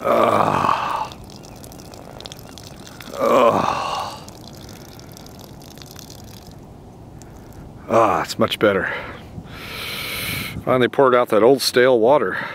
Ah. Oh. Ah, it's much better. Finally poured out that old stale water.